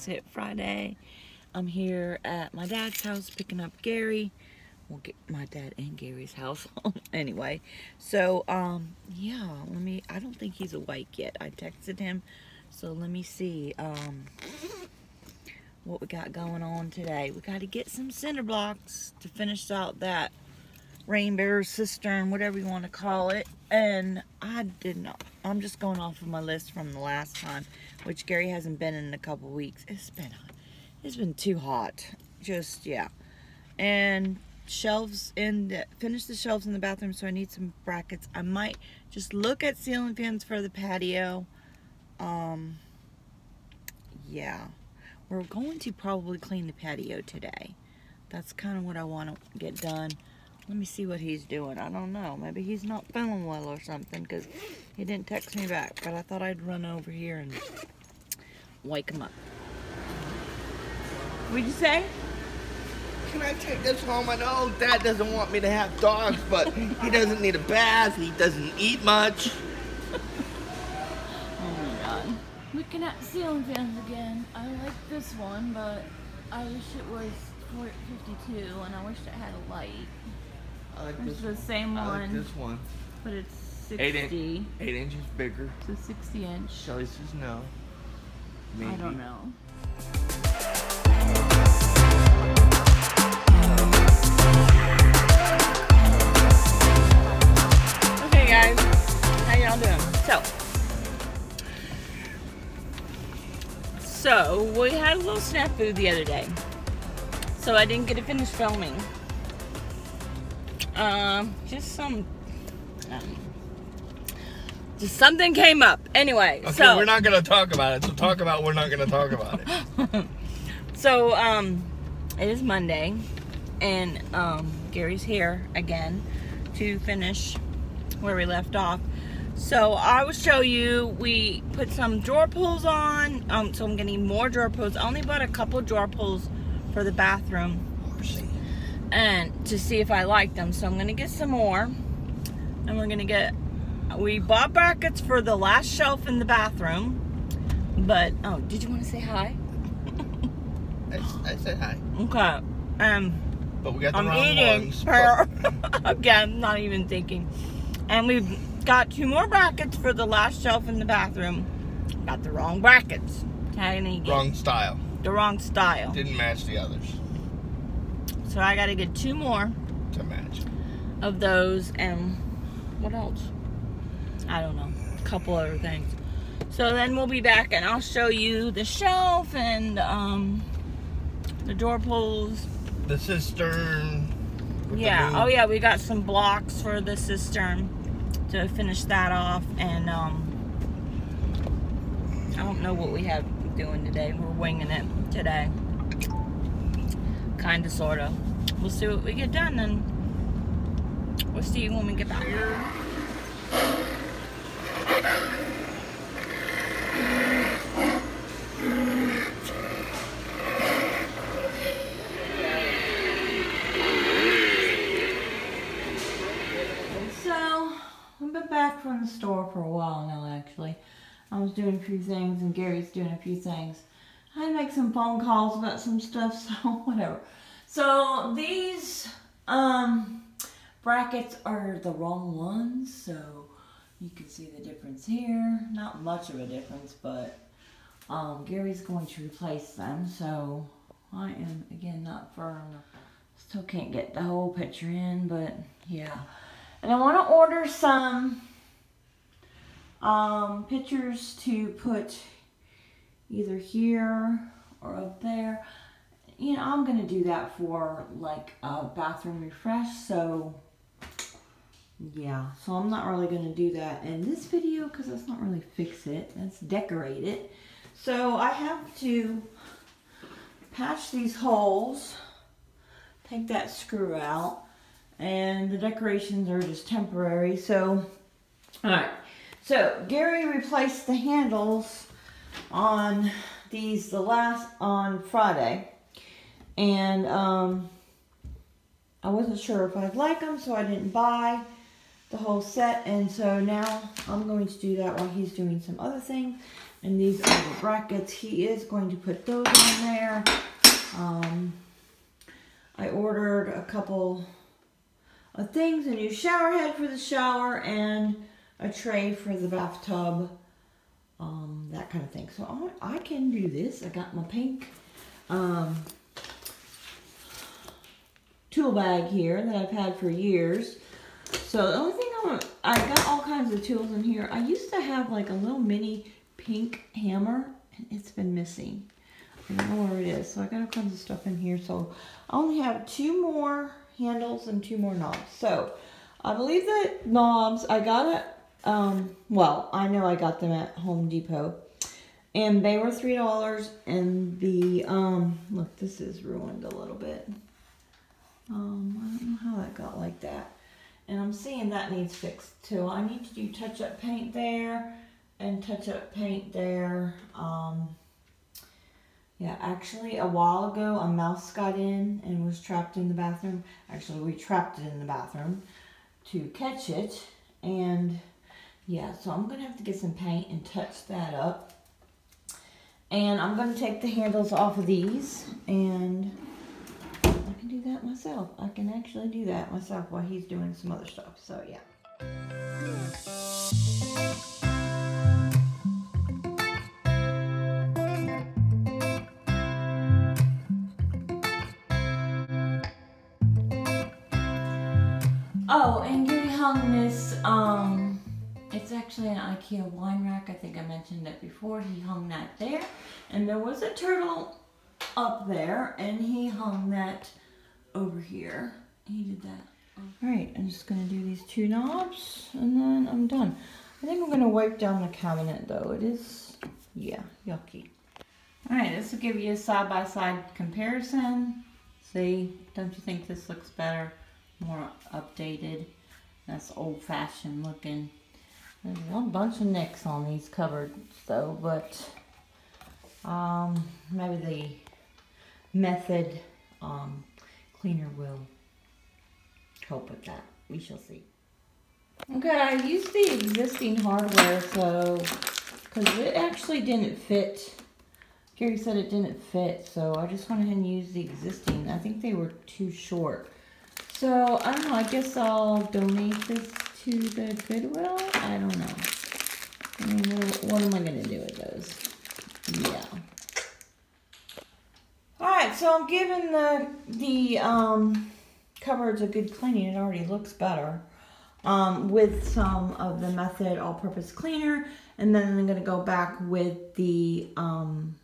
Fix It Friday. I'm here at my dad's house picking up Gary. We'll get my dad and Gary's house anyway. So, um, yeah, let me, I don't think he's awake yet. I texted him. So let me see, um, what we got going on today. We got to get some cinder blocks to finish out that rainbow cistern, whatever you want to call it. And I did not, I'm just going off of my list from the last time, which Gary hasn't been in a couple weeks. It's been, it's been too hot. Just, yeah. And shelves in the, finish the shelves in the bathroom, so I need some brackets. I might just look at ceiling fans for the patio. Um, yeah. We're going to probably clean the patio today. That's kind of what I want to get done. Let me see what he's doing. I don't know. Maybe he's not feeling well or something because he didn't text me back. But I thought I'd run over here and wake him up. What'd you say? Can I take this home? I know Dad doesn't want me to have dogs, but he doesn't need a bath. He doesn't eat much. oh my god. Looking at ceiling fans again. I like this one, but I wish it was 52 and I wish it had a light. I like It's this. the same I one, like this one. but it's 60. Eight, in, eight inches bigger. It's a 60 inch. Shelly says no. Maybe. I don't know. Okay guys, how y'all doing? So, so we had a little snafu the other day. So I didn't get to finish filming. Um, just some, um, just something came up. Anyway, Okay, so we're not gonna talk about it. So talk about we're not gonna talk about it. So, um, it is Monday, and um, Gary's here again to finish where we left off. So I will show you. We put some drawer pulls on. Um, so I'm getting more drawer pulls. I only bought a couple drawer pulls for the bathroom, to see if I like them. So I'm gonna get some more, and we're gonna get. We bought brackets for the last shelf in the bathroom, but oh, did you want to say hi? I, I said hi, Okay. Um, but we got the I'm wrong eating. ones. Per- Again, not even thinking. And we've got two more brackets for the last shelf in the bathroom. Got the wrong brackets. Again. Wrong style. The wrong style. Didn't match the others So I got to get two more to match. of those and what else? I don't know. A couple other things. So then we'll be back and I'll show you the shelf and um, the door pulls The cistern. with the Yeah. Oh yeah, we got some blocks for the cistern to finish that off, and um, I don't know what we have doing today. We're winging it today, kind of, sorta. We'll see what we get done, and we'll see you when we get back. So, I've been back from the store for a while now, actually. I was doing a few things, and Gary's doing a few things. I make some phone calls about some stuff, so whatever. So, these um, brackets are the wrong ones, so you can see the difference here. Not much of a difference, but um, Gary's going to replace them, so I am, again, not firm. Still can't get the whole picture in, but yeah. And I want to order some um, pictures to put either here or up there. You know, I'm to do that for like a bathroom refresh. So, yeah. So I'm not really to do that in this video because that's not really fix it. That's decorate it. So I have to patch these holes. Take that screw out and the decorations are just temporary. So, all right. So Gary replaced the handles on these the last on Friday, and um, I wasn't sure if I'd like them, so I didn't buy the whole set. And so now I'm going to do that while he's doing some other things. And these are the brackets. He is going to put those on there. Um, I ordered a couple of things, a new shower head for the shower and a tray for the bathtub, that kind of thing. So I, I can do this. I got my pink um, tool bag here that I've had for years. So the only thing I'm, I got all kinds of tools in here. I used to have like a little mini pink hammer and it's been missing. I don't know where it is. So I got all kinds of stuff in here. So I only have two more handles and two more knobs. So I believe that knobs, I got it, um, well, I know I got them at Home Depot. And they were $3. And the, um, look, this is ruined a little bit. Um, I don't know how that got like that. And I'm seeing that needs fixed too. I need to do touch-up paint there and touch-up paint there. Um, yeah, actually a while ago a mouse got in and was trapped in the bathroom. Actually, we trapped it in the bathroom to catch it. And yeah, so I'm going to have to get some paint and touch that up. And I'm going to take the handles off of these and I can do that myself. I can actually do that myself while he's doing some other stuff. So yeah. Actually an Ikea wine rack. I think I mentioned it before. He hung that there. And there was a turtle up there, and he hung that over here. He did that. All right, I'm just gonna do these two knobs, and then I'm done. I think I'm gonna wipe down the cabinet though. It is, yeah, yucky. All right, this will give you a side-by-side -side comparison. See, don't you think this looks better? more updated. That's old fashioned looking. There's a bunch of nicks on these cupboards though, but um, maybe the method um, cleaner will help with that. We shall see. Okay, I used the existing hardware so, because it actually didn't fit. Gary said it didn't fit, so I just went ahead and used the existing. I think they were too short. So, I don't know, I guess I'll donate this to the Goodwill? I don't know. I mean, what, what am I going to do with those? Yeah. Alright, so I'm giving the, the um, cupboards a good cleaning. It already looks better. Um, with some of the Method All-Purpose Cleaner. And then I'm going to go back with the, um,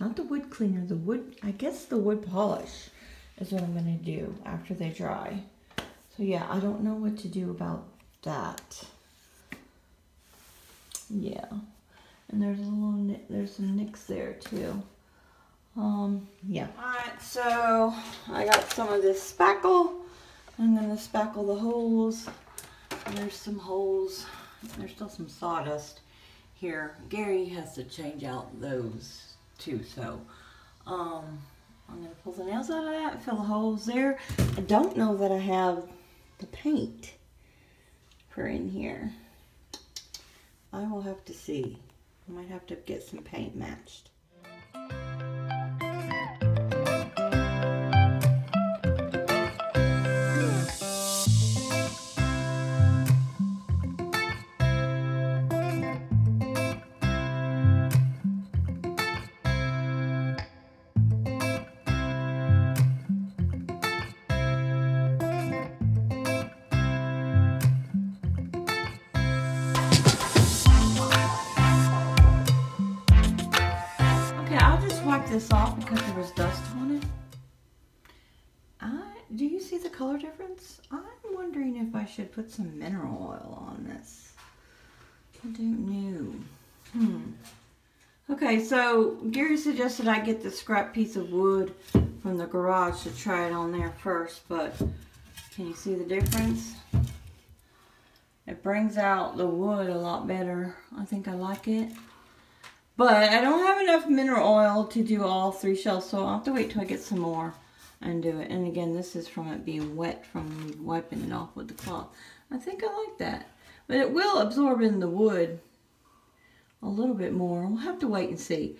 not the wood cleaner, the wood, I guess the wood polish is what I'm going to do after they dry. So yeah, I don't know what to do about that. Yeah. And there's a little, there's some nicks there too. Um, yeah. Alright, so I got some of this spackle. I'm to spackle the holes. There's some holes. There's still some sawdust here. Gary has to change out those too, so um, I'm to pull the nails out of that, fill the holes there. I don't know that I have the paint in here. I will have to see. I might have to get some paint matched. Should put some mineral oil on this. I don't know. Hmm. Okay, so Gary suggested I get the scrap piece of wood from the garage to try it on there first, but can you see the difference? It brings out the wood a lot better. I think I like it. But I don't have enough mineral oil to do all three shells, so I'll have to wait till I get some more and do it. And again, this is from it being wet from wiping it off with the cloth. I think I like that. But it will absorb in the wood a little bit more. We'll have to wait and see.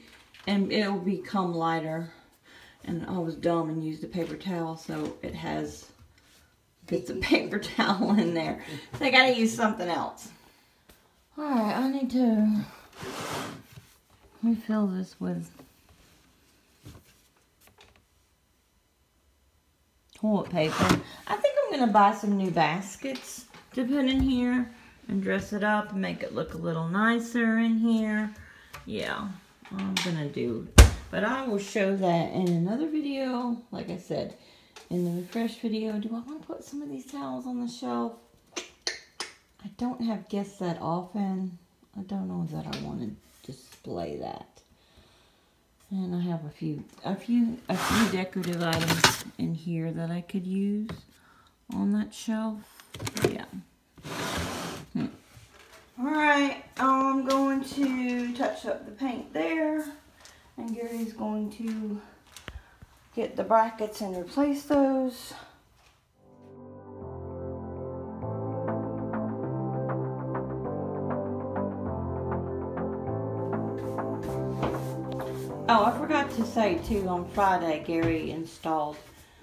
And it will become lighter. And I was dumb and used a paper towel, so it has bits of paper towel in there. So I gotta use something else. Alright, I need to refill this with toilet paper. I think I'm gonna buy some new baskets to put in here and dress it up and make it look a little nicer in here. Yeah, I'm gonna do. But I will show that in another video. Like I said, in the refresh video. Do I want to put some of these towels on the shelf? I don't have guests that often. I don't know that I want to display that. And I have a few, a few, a few decorative items in here that I could use on that shelf. Yeah. Hmm. All right, I'm going to touch up the paint there. And Gary's going to get the brackets and replace those. To say too, on Friday, Gary installed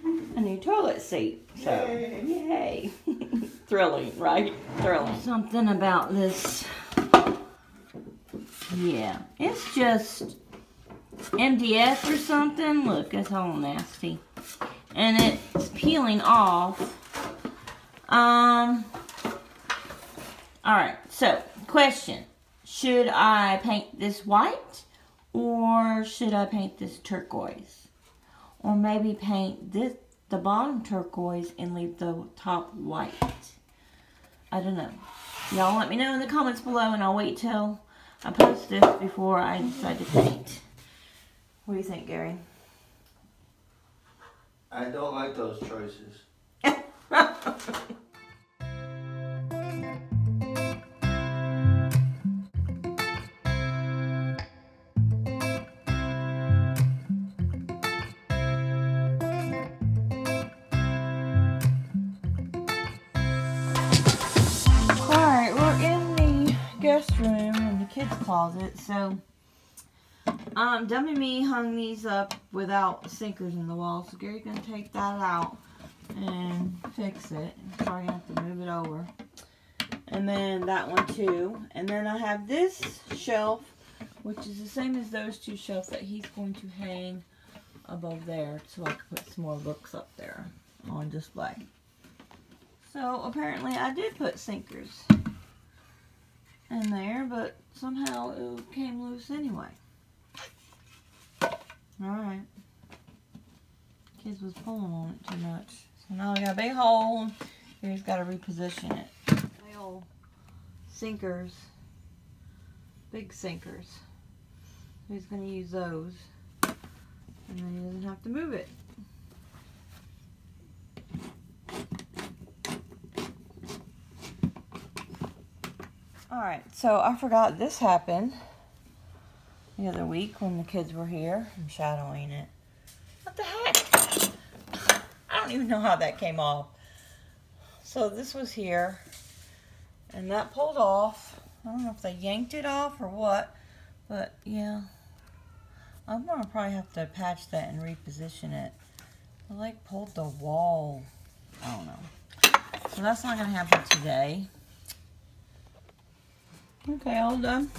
a new toilet seat. So, yay. yay. Thrilling, right? Thrilling. Something about this. Yeah, it's just MDF or something. Look, it's all nasty. And it's peeling off. Um, alright, so, question. Should I paint this white? Or should I paint this turquoise? Or maybe paint this the bottom turquoise and leave the top white. I don't know. Y'all let me know in the comments below and I'll wait till I post this before I decide to paint. What do you think, Gary? I don't like those choices. closet. So um dummy me hung these up without sinkers in the wall. So Gary's gonna take that out and fix it. Probably have to move it over. And then that one too. And then I have this shelf which is the same as those two shelves that he's going to hang above there so I can put some more books up there on display. So apparently I did put sinkers in there, but somehow it came loose anyway. Alright. Kids was pulling on it too much. So now we got a big hole. Here's got to reposition it. Big old sinkers. Big sinkers. He's going to use those. And then he doesn't have to move it. Alright, so I forgot this happened the other week when the kids were here. I'm shadowing it. What the heck? I don't even know how that came off. So this was here, and that pulled off. I don't know if they yanked it off or what, but yeah. I'm gonna probably have to patch that and reposition it. I like pulled the wall. I don't know. So that's not gonna happen today. Okay, all done.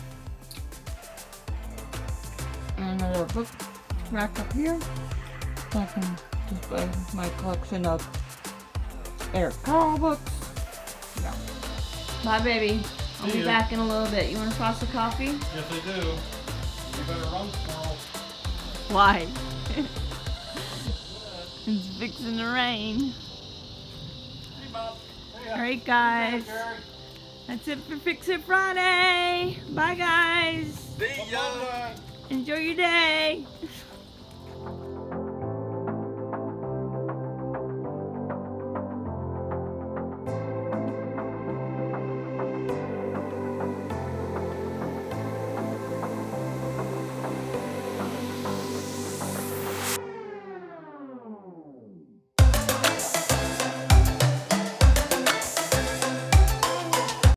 And another book rack up here. So I can display my collection of Eric Carle books. Yeah. Bye, baby. I'll be back in a little bit. You want to toss the coffee? Yes, I do. You better run tomorrow. Why? it's fixing to rain. Hey, Bob. Hey, All right, guys. That's it for Fix It Friday. Bye, guys. See ya. Enjoy your day.